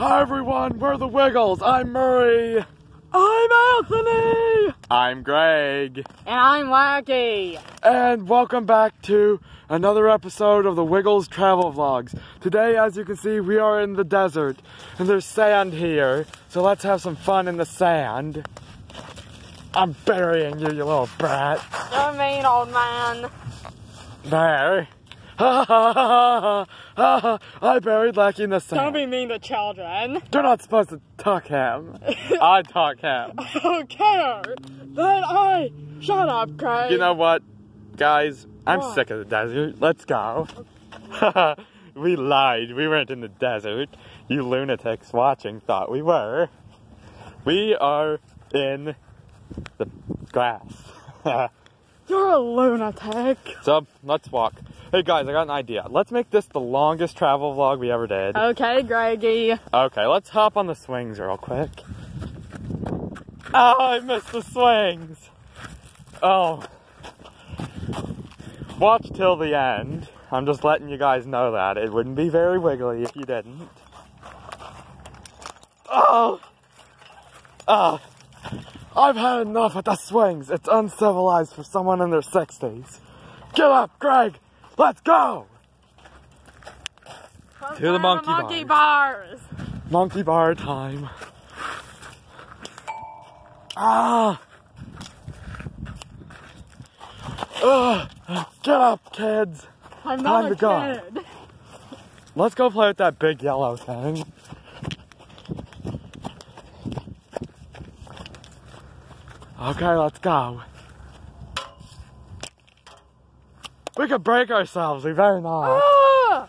Hi everyone, we're the Wiggles. I'm Murray. I'm Anthony! I'm Greg. And I'm Wacky. And welcome back to another episode of the Wiggles Travel Vlogs. Today, as you can see, we are in the desert and there's sand here. So let's have some fun in the sand. I'm burying you, you little brat. You're mean, old man. There. Ha ha ha ha ha I buried Lackey in the sand. Don't be mean to children. You're not supposed to talk him. I talk him. I don't care. Then I. Shut up, Craig. You know what, guys? I'm What? sick of the desert. Let's go. we lied. We weren't in the desert. You lunatics watching thought we were. We are in the grass. You're a lunatic. so let's walk. Hey guys, I got an idea. Let's make this the longest travel vlog we ever did. Okay, Greggy. Okay, let's hop on the swings real quick. Oh, I missed the swings. Oh. Watch till the end. I'm just letting you guys know that. It wouldn't be very wiggly if you didn't. Oh. Oh. I've had enough of the swings. It's uncivilized for someone in their 60s. Get up, Greg. Let's go. Let's To the go monkey monkey bars. Monkey bar time. Ah! Ugh. Get up, kids! I'm Time not to a go. Let's go play with that big yellow thing. Okay, let's go. We could break ourselves, we very not. Ah!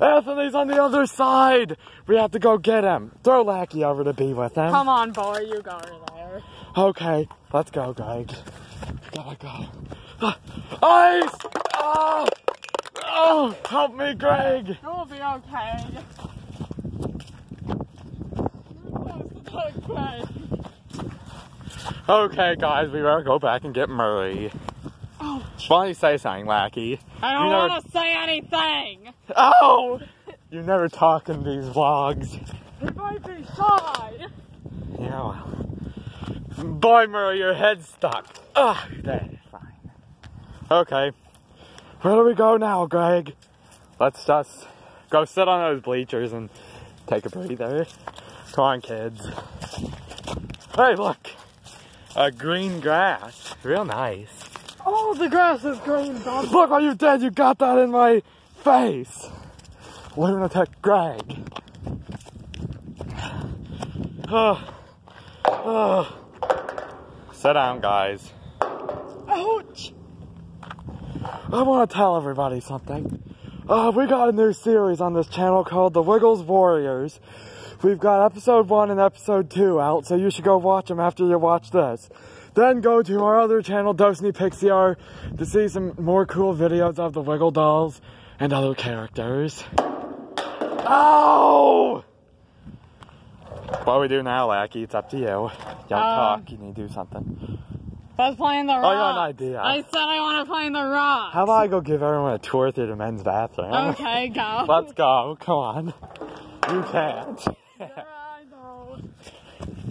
Anthony's on the other side! We have to go get him. Throw Lackey over to be with him. Come on, boy, you go there. Okay, let's go, Greg. Gotta go. Ah, Ice! Oh, oh, help me, Greg! You'll be. Okay. Okay, guys, we better go back and get Murray. Oh, Why don't you say something, Lackey? I don't never- want to say anything. Oh! You never talk in these vlogs. He might be shy. Yeah, well. Boy, Murray, your head's stuck. Ah, there, fine. Okay. Where do we go now, Greg? Let's just go sit on those bleachers and take a breather. Come on, kids. Hey, look. A green grass. Real nice. Oh, the grass is green, dog. Look what you did. You got that in my face. Lunatic Greg. Oh. Oh. Sit down, guys. Ouch. I want to tell everybody something. Uh, we got a new series on this channel called The Wiggles Warriors. We've got episode one and episode two out, so you should go watch them after you watch this. Then go to our other channel, Dosney Pixiar, to see some more cool videos of the Wiggle Dolls and other characters. Ow! What do we do now, Lackey? It's up to you. You don't Um, talk, you need to do something. Let's play in the oh, rock. I got an idea. I said I want to play in the rock. How about I go give everyone a tour through the men's bathroom? Okay, go. Let's go. Come on. You can't. Yeah, I don't.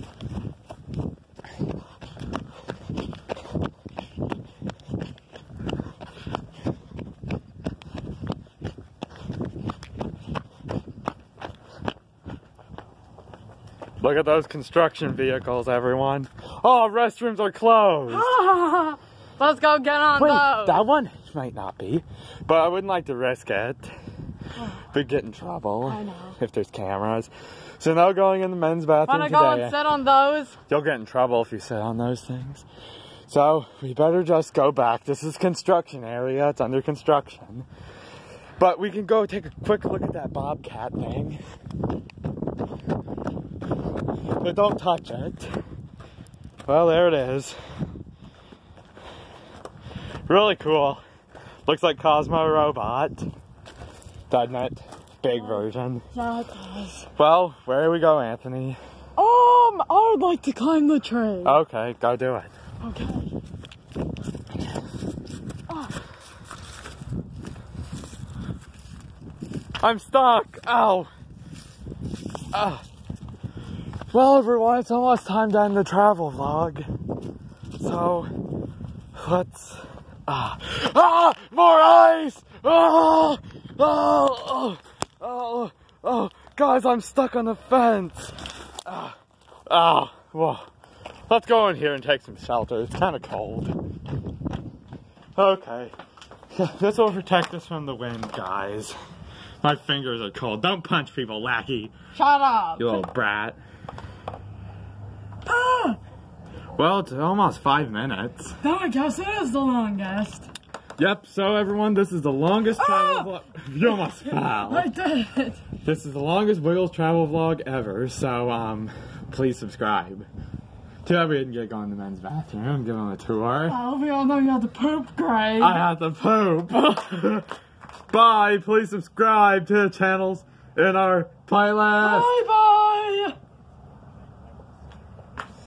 Look at those construction vehicles, everyone. Oh, restrooms are closed. Let's go get on Wait, those. that one might not be, but I wouldn't like to risk it. We'd get in trouble I know. if there's cameras. So no going in the men's bathroom Want to go and sit on those? You'll get in trouble if you sit on those things. So we better just go back. This is construction area. It's under construction. But we can go take a quick look at that bobcat thing. But don't touch it. Well, there it is. Really cool. Looks like Cosmo Robot. Doesn't it? Big version. Yeah, it does. Well, where do we go, Anthony? Um, I would like to climb the tree. Okay, go do it. Okay. I'm stuck. Ow. Ah. Well, everyone, it's almost time to end the travel vlog. So, let's. Ah, ah, more ice! Ah, oh, oh, oh, oh, guys, I'm stuck on the fence. Ah, ah, well, let's go in here and take some shelter. It's kind of cold. Okay, this will protect us from the wind, guys. My fingers are cold. Don't punch people, lackey. Shut up. You little brat. Ah, Well, it's almost five minutes. no, I guess it is the longest. Yep, so everyone, this is the longest travel Ah! vlog. You almost fell. I did it. This is the longest Wiggles travel vlog ever, so um, please subscribe. Too bad we didn't get going to the men's bathroom. Give them a tour. Oh, we all know you have to poop, Greg. I have to poop. Bye. Please subscribe to the channels in our playlist. Bye bye.